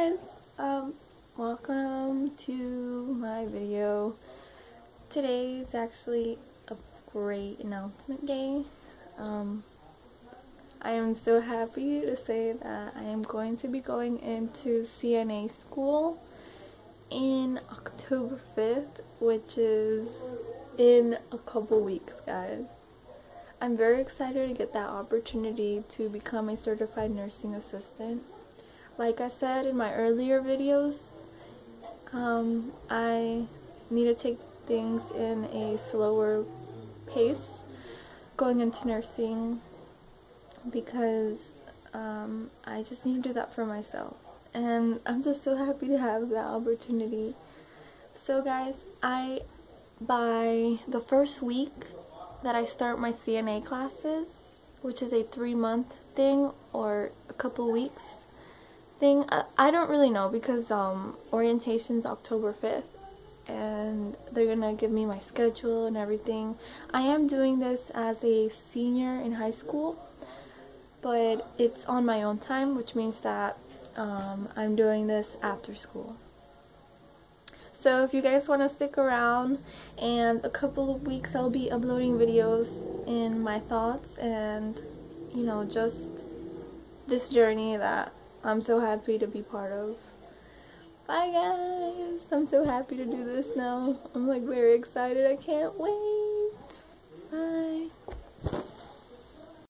guys. Um welcome to my video. Today is actually a great announcement day. Um I am so happy to say that I am going to be going into CNA school in October 5th which is in a couple weeks guys. I'm very excited to get that opportunity to become a certified nursing assistant like I said in my earlier videos, um, I need to take things in a slower pace going into nursing because um, I just need to do that for myself. And I'm just so happy to have that opportunity. So guys, I, by the first week that I start my CNA classes, which is a three month thing or a couple weeks, thing. I, don't really know because um, orientation's October 5th and they're gonna give me my schedule and everything. I am doing this as a senior in high school, but it's on my own time, which means that um, I'm doing this after school. So if you guys want to stick around and a couple of weeks I'll be uploading videos in my thoughts and you know just this journey that I'm so happy to be part of. Bye guys! I'm so happy to do this now. I'm like very excited. I can't wait.